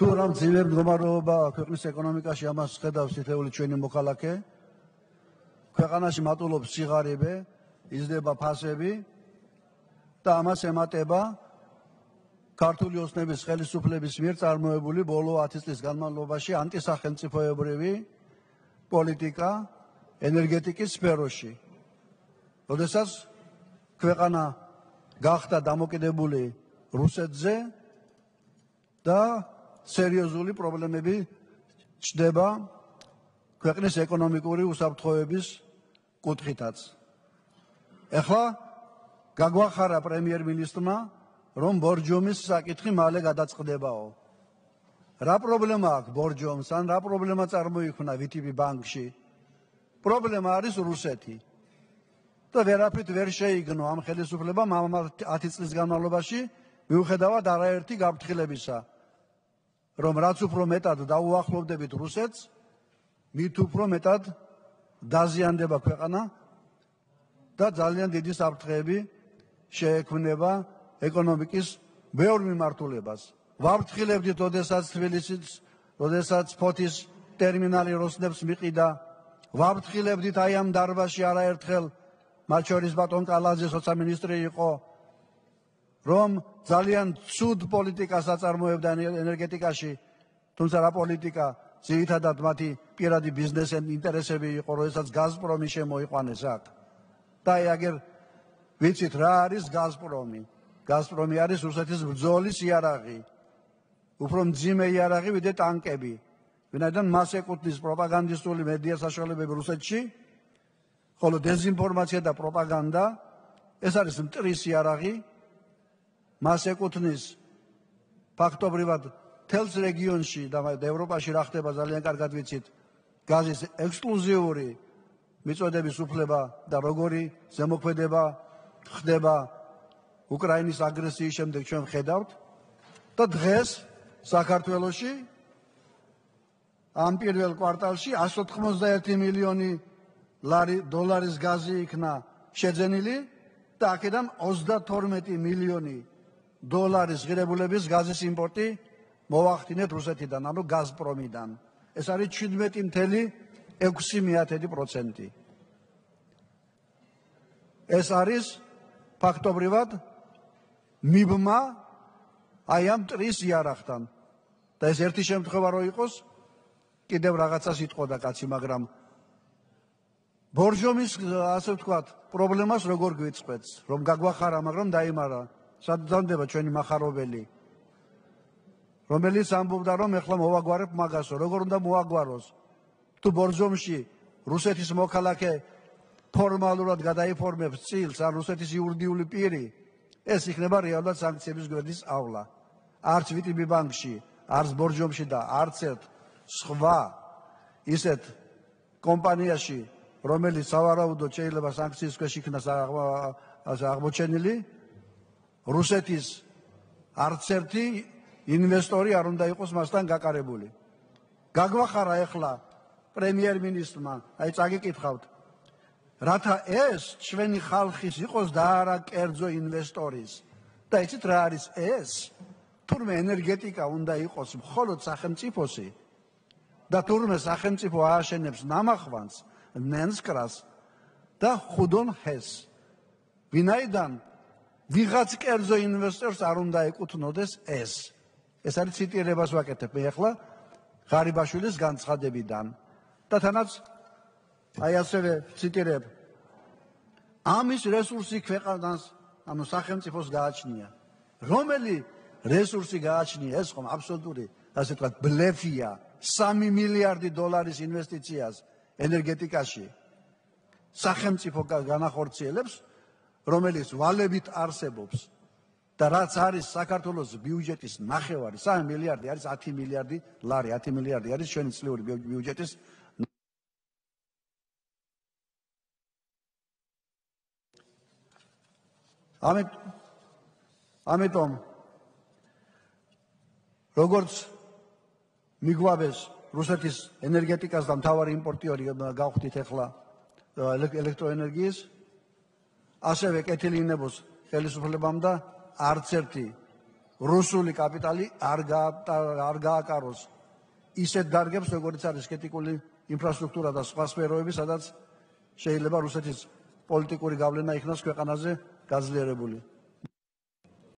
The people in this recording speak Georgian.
თუ რამ ძლიერ მდგომარეობა ქვეყნის ეკონომიკაში ამას ხედავს თითეული ჩვენი მოქალაქე ქვეყანაში მატულობს სიღარიბე იზრდება ფასები და ამას ემატება ქართული ოსნების ხელისუფლების მიერ წარმოებული ბოლო 10 წლის განმავლობაში ანტისახელმწიფოებრივი პოლიტიკა ენერგეტიკის სფეროში. როდესაც ქვეყანა გახდა დამოკიდებული რუსეთზე და სერიოზული პრობლემები ჩდება ქვეყნის ეკონომიკური უსაფრთხოების კუთხითაც. ეხლა გაგვახარა პრემიერ-მინისტრმა რომ ბორჯომის საკითხი მალე გადაწყდებაო. რა პრობლემა აქვს ბორჯომს ან რა პრობლემა წარმოიქმნა VTB ბანკში? პრობლემა არის რუსეთი. და ვერაფრით ვერ შეიგნო ამ ხელისუფლებამ ამ 10 წლის განმავლობაში მიუხედავად არაერთი გაფრთხილებისა, რომ რაც უფრო მეტად დაუახლოვდებით რუსეთს, მით უფრო მეტად დაზიანდება ქვეყანა და ძალიან დიდი საფრთხეები შეექმნება ეკონომიკის მეორე მიმართულებას. ვაფრთხილებდით, ოდესაც თბილისის, ოდესაც ფოთის ტერმინალი როსნებს მიყიდა. ვაფრთხილებდით აი ამ დარბაზში არაერთხელ მათ შორის ბატონ კალაძე სოციალ-მინისტრი იყო, რომ ძალიან ცუდ პოლიტიკას აწარმოებდა ენერგეტიკაში, თუმცა რა პოლიტიკა, ძირითადად მათი პირადი ბიზნეს ინტერესები იყო, როდესაც გაზპრომი შემოიყვანეს აქ. და აი აგერ ვიცით რა არის გაზპრომი? გაზპრომი არის რუსეთის ბრძოლის იარაღი. უფრო მძიმე იარაღი ვიდრე ტანკები. ვინაიდან მას ეკუთვნის პროპაგანდისტული მედია საშუალებები რუსეთში, ხოლო დეზინფორმაცია და პროპაგანდა ეს არის მტრის იარაღი. მას ეკუთვნის ფაქტობრივად თელს რეგიონში და ევროპაში რა ხდება ძალიან კარგად ვიცით. გაზის ექსკლუზიური მიწოდების უფლება და როგორი ზემოქმედება ხდება უკრაინის აგრესიის შემდეგ ჩვენ ხედავთ და დღეს საქართველოში ამ პირველ კვარტალში 191 მილიონი ლარი დოლარის გაზი იქნა შეძენილი და აქედან 32 მილიონი დოლარის ღირებულების გაზის იმპორტი მოახდინეთ რუსეთიდან, ანუ გაზპრომიდან. ეს არის 17.6%. ეს არის ფაქტობრივად მიბმა აი ამ ტრის იარაღთან და ეს ერთი შემთხვევა რო იყოს კიდევ რაღაცას იტყოდა კაცი მაგრამ ბორჟომის ასე ვთქვათ პრობლემას როგორ გვიწყვეტს რომ გაგვახარა მაგრამ დაიმარა სადამდება ჩვენი מחარობელი რომელიც ამბობდა რომ ეხლა მოვაგვარებ მაგასო როგორ უნდა მოაგვაროს თუ ბორჟომში რუსეთის მოქალაქე ფორმალურად გადაიფორმებს წილს ან რუსეთის იურიდიული პირი ეს იქნება რეალურად სანქციების გვერდის ავლა. არც VTB ბანკში, არც ბორჯომში და არც ერთ სხვა ისეთ კომპანიაში, რომელიც სავარაუდოდ შეიძლება სანქციის ქვეშ იქნას აღმოჩენილი, რუსეთის არც ერთი ინვესტორი არ უნდა იყოს მასთან გაკარებული. გაგვახარა ახლა პრემიერ-მინისტრმა, აი წაგიკითხავთ, რათა ეს ჩვენი ხალხის იყოს და არა კერძო ინვესტორის. და იცით რა არის ეს? თურმე ენერგეტიკა უნდა იყოს მხოლოდ სახელმწიფოსი და თურმე სახელმწიფო ააშენებს ნამახვანს, ნენსკრას და ხუდონ ჰეს. ვინაიდან ვიღაც კერძო ინვესტორს არ უნდა ეკუთვნოდეს ეს. ეს არის ციტირებას ვაკეთებ. მე ახლა ღარიბაშვილის განცხადებიდან. და თანაც აი ასევე ციტირებ. ამის რესურსი ქვეყანას ანუ სახელმწიფოს გააჩნია. რომელი რესურსი გააჩნია? ეს ხომ აბსოლუტური ასე ვთქვათ ბლეფია 3 მილიარდი დოლარის ინვესტიციას ენერგეტიკაში. სახელმწიფო განახორციელებს რომელიც ვალებით არსებობს და რაც არის საქართველოს ბიუჯეტის ნახევარი 3 მილიარდი არის 10 მილიარდი ლარი 10 მილიარდი არის ჩვენი წლიური ბიუჯეტის ამით ამიტომ როგორც მიგვაბეს რუსეთის ენერგეტიკას და მთავარი იმპორტიორი გავხდით ახლა ელექტროენერგიის ასევე კეთილინებოს ხელისუფლებამ და არც ერთი რუსული კაპიტალი არ არ გააკაროს ისეთ დარგებს, როგორც არის კრიტიკული ინფრასტრუქტურა და სხვა სფეროები, სადაც შეიძლება რუსეთის პოლიტიკური გავლენა იქნას ქვეყანაზე გაძლიერებული.